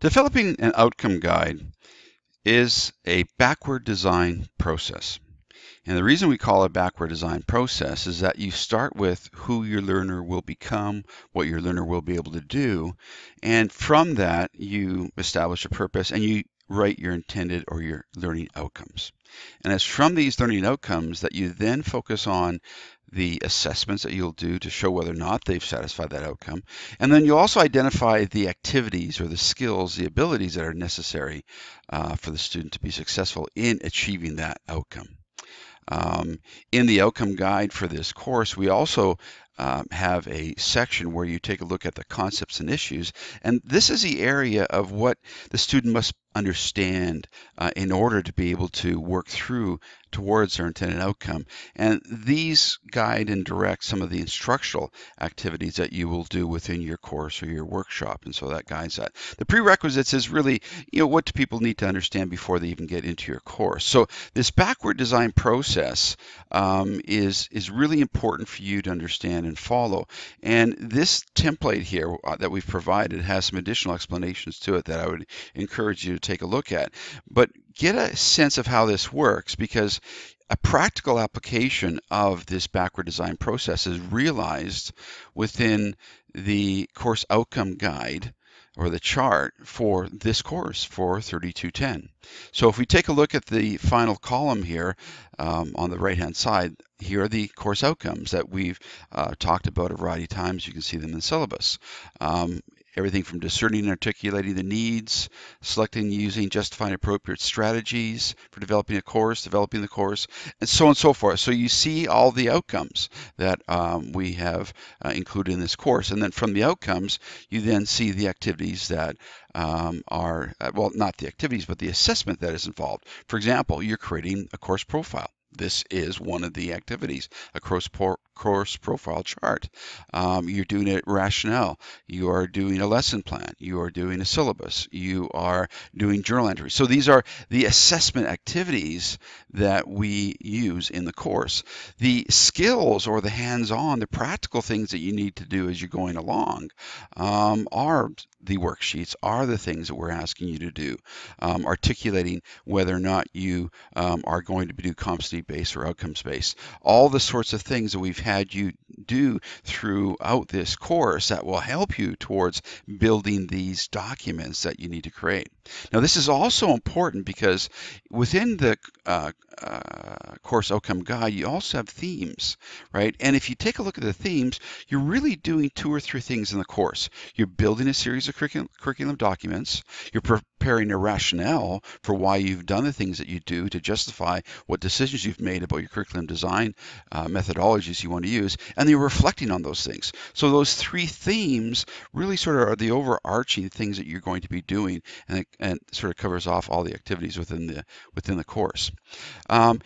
Developing an outcome guide is a backward design process. And the reason we call it backward design process is that you start with who your learner will become, what your learner will be able to do, and from that you establish a purpose and you write your intended or your learning outcomes. And it's from these learning outcomes that you then focus on the assessments that you'll do to show whether or not they've satisfied that outcome. And then you'll also identify the activities or the skills, the abilities that are necessary uh, for the student to be successful in achieving that outcome. Um, in the outcome guide for this course, we also um, have a section where you take a look at the concepts and issues. And this is the area of what the student must understand uh, in order to be able to work through towards their intended outcome. And these guide and direct some of the instructional activities that you will do within your course or your workshop. And so that guides that. The prerequisites is really, you know, what do people need to understand before they even get into your course. So this backward design process um, is, is really important for you to understand and follow. And this template here uh, that we've provided has some additional explanations to it that I would encourage you to take a look at. But get a sense of how this works because a practical application of this backward design process is realized within the course outcome guide or the chart for this course for 3210. So if we take a look at the final column here um, on the right hand side, here are the course outcomes that we've uh, talked about a variety of times. You can see them in the syllabus. Um, everything from discerning and articulating the needs, selecting, using, justifying appropriate strategies for developing a course, developing the course, and so on and so forth. So you see all the outcomes that um, we have uh, included in this course. And then from the outcomes, you then see the activities that um, are, uh, well, not the activities, but the assessment that is involved. For example, you're creating a course profile. This is one of the activities, a course, course profile chart. Um, you're doing a rationale. You are doing a lesson plan. You are doing a syllabus. You are doing journal entries. So these are the assessment activities that we use in the course. The skills or the hands-on, the practical things that you need to do as you're going along um, are the worksheets are the things that we're asking you to do, um, articulating whether or not you um, are going to do competency-based or outcomes-based. All the sorts of things that we've had you do throughout this course that will help you towards building these documents that you need to create. Now, this is also important because within the uh, uh, course outcome guide, you also have themes, right? And if you take a look at the themes, you're really doing two or three things in the course. You're building a series of curriculum, curriculum documents. You're preparing a rationale for why you've done the things that you do to justify what decisions you've made about your curriculum design uh, methodologies you want to use, and you're reflecting on those things. So those three themes really sort of are the overarching things that you're going to be doing, and and sort of covers off all the activities within the within the course. Um,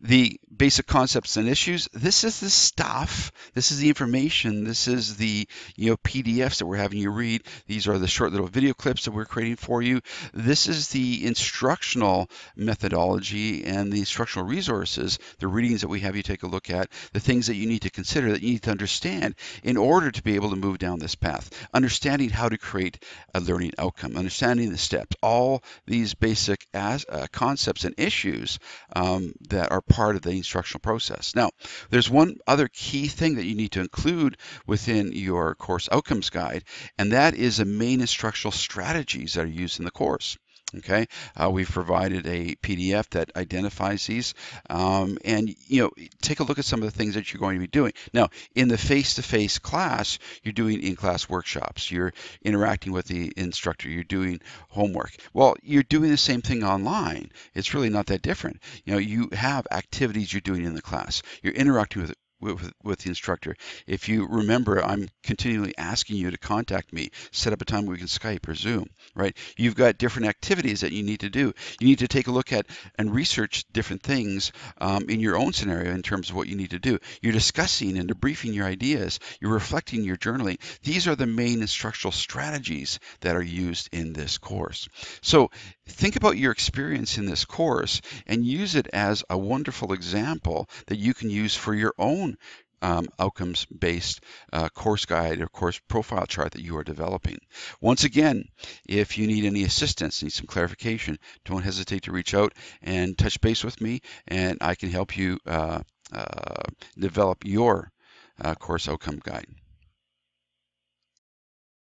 the basic concepts and issues. This is the stuff. This is the information. This is the you know PDFs that we're having you read. These are the short little video clips that we're creating for you. This is the instructional methodology and the instructional resources, the readings that we have you take a look at, the things that you need to consider that you need to understand in order to be able to move down this path. Understanding how to create a learning outcome, understanding the steps, all these basic as, uh, concepts and issues um, that are part of the instructional process. Now, there's one other key thing that you need to include within your course outcomes guide, and that is the main instructional strategies that are used in the course. Okay, uh, we've provided a PDF that identifies these, um, and you know, take a look at some of the things that you're going to be doing. Now, in the face-to-face class, you're doing in-class workshops, you're interacting with the instructor, you're doing homework. Well, you're doing the same thing online. It's really not that different. You know, you have activities you're doing in the class. You're interacting with with, with the instructor. If you remember, I'm continually asking you to contact me, set up a time we can Skype or Zoom, right? You've got different activities that you need to do. You need to take a look at and research different things um, in your own scenario in terms of what you need to do. You're discussing and debriefing your ideas. You're reflecting your journaling. These are the main instructional strategies that are used in this course. So think about your experience in this course and use it as a wonderful example that you can use for your own um, outcomes-based uh, course guide or course profile chart that you are developing. Once again, if you need any assistance, need some clarification, don't hesitate to reach out and touch base with me, and I can help you uh, uh, develop your uh, course outcome guide.